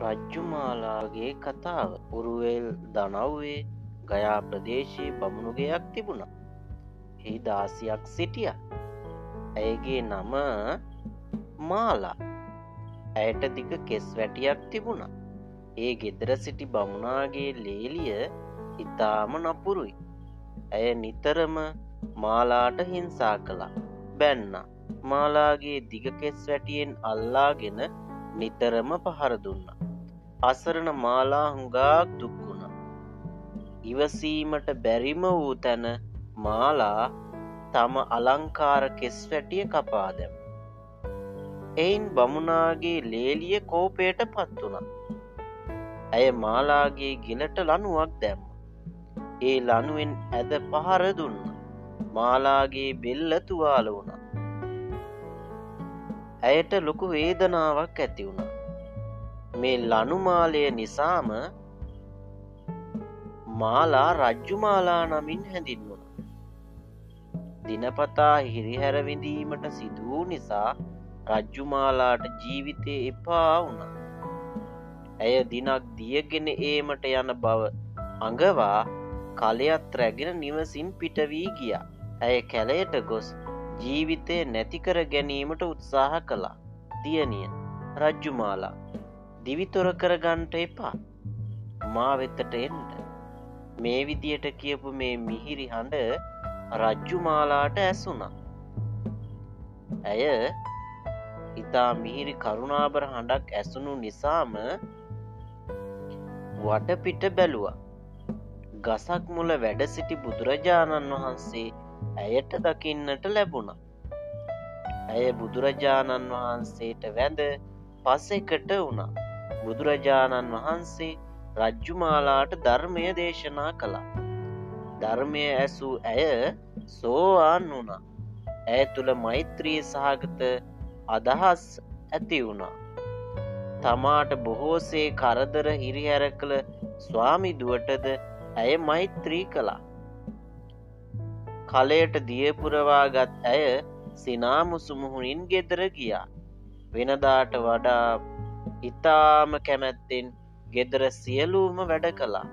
රජ්ජුමාලාගේ කතාව උරුවෙල් දනව්වේ ගයා ප්‍රදේශයේ බමුණුගයක් තිබුණා. එහි දාසියක් සිටිය. ඇයගේ නම මාලා ඇයට දිග කෙස් වැටියක් තිබුණා. ඒ ගෙදර සිටි බමුණාගේ ලේලිය ඉතාම නපුරුයි. ඇය නිතරම මාලාට හිංසා කළා. බැන්න මාලාගේ දිගකෙස් වැටියෙන් අල්ලාගෙන නිතරම පහර දුන්න. අසරණ මාලා හුඟාක් දුක්ගුණ. ඉවසීමට බැරිම වූ තැන මාලා තම අලංකාර කෙස් වැටිය කපාදැම්. එයින් බමුණාගේ ලේලිය කෝපයට පත් වුණ. ඇය මාලාගේ ගිලට ලනුවක් දැම්ම. ඒ ලනුවෙන් ඇද පහර දුන්න. මාලාගේ බෙල්ල තුවාල වුණ. ඇයට ලොකු වේදනාවක් ඇති වුණා. මේ ලනුමාලය නිසාම මාලා රජ්ජුමාලා නමින් හැඳින්වුණ. දිනපතා හිරිහැරවිඳීමට සිදුවූ නිසා රජ්ජුමාලාට ජීවිතය එපා වුණ. ඇය දිනක් දියගෙන ඒමට යන බව අඟවා කලයත් රැගෙන නිවසින් පිටවී ගිය. ඇය කැලයට ගොස් ජීවිතය නැතිකර ගැනීමට උත්සාහ කළා. දියනිය රජ්ජුමාලා දිවිතොර කරගන්ට එපා. මා වෙතට එන්ට මේ විදියට කියපු මේ මිහිරි හඬ රජ්ජුමාලාට ඇසුනා ඇය ඉතා මිහිරි කරුණාබර හඬක් ඇසුණු නිසාම වටපිට බැලුවා. ගසක් මුල වැඩ සිටි බුදුරජාණන් වහන්සේ ඇයට දකින්නට ලැබුණ. ඇය බුදුරජාණන් වහන්සේට වැඳ පසෙකට වුණා. බුදුරජාණන් වහන්සේ රජ්ජුමාලාට ධර්මය දේශනා කළා. ධර්මය ඇසූ ඇය සෝවාන් වුණා. ඇය තුළ මෛත්‍රී සහගත අදහස් ඇති වුණා. තමාට බොහෝසේ කරදර හිරිහැර කළ ස්වාමිදුවටද ඇය මෛත්‍රී කළා. කලයට දියපුරවාගත් ඇය සිනාමුසුමුහුණින් ගෙදර ගියා. වෙනදාට වඩා ඉතාම කැමැත්තෙන් ගෙදර සියලූම වැඩ කළා.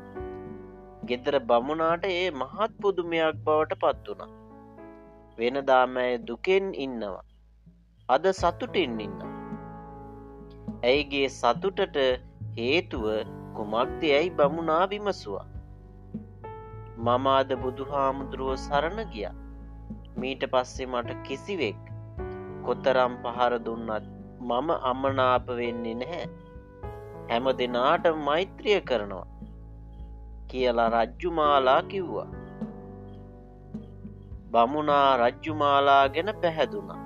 ගෙදර බමුණාට ඒ මහත් පුදුමයක් බවට පත් වුණ. වෙනදාමැය දුකෙන් ඉන්නවා. අද සතුටින් ඉන්න. ඇයිගේ සතුටට හේතුව කුමක්ද ඇයි බමුණා විමසුවා. මම අද බුදු හාමුදුරුව සරණ ගිය. මීට පස්සේ මට කිසිවෙක් කොතරම් පහර දුන්නත් මම අමනාප වෙන්නේ නැහැ. හැම දෙනාට මෛත්‍රිය කරනවා කියලා රජ්ජුමාලා කිව්වා. බමුණා රජ්ජුමාලා ගැන පැහැදුනා.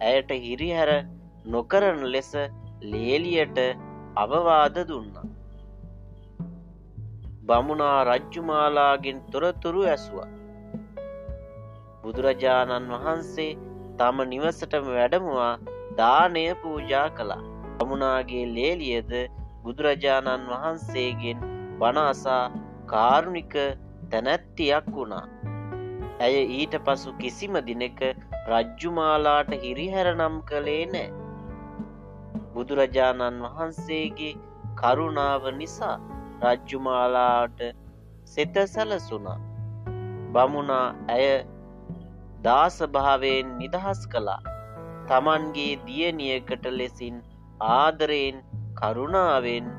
ඇයට හිරිහැර නොකරන ලෙස ලේලියට අවවාද දුන්නා. බමුණා රජ්ජුමාලාගෙන් තොරතුරු ඇසුවා. බුදුරජාණන් වහන්සේ තම නිවසටම වැඩමුවා දානය පූජා කළා. බමුණාගේ ලේලියද බුදුරජාණන් වහන්සේගෙන් බනාසා කාරුණික තැනැත්තියක් වුණා. ඇය ඊට පසු කිසිම දිනක රජ්ජුමාලාට හිරිහැර නම් කළේ නෑ. බුදුරජාණන් වහන්සේගේ කරුණාව නිසා රජ්ජුමාලාට සෙත සැලසුනා. බමුණා ඇය දාසභාවයෙන් නිදහස් කළා. තමන්ගේ දියනියකට ලෙසින් ආදරයෙන් කරුණාවෙන්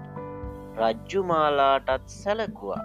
රජ්ජුමාලාටත් සැලකුවා.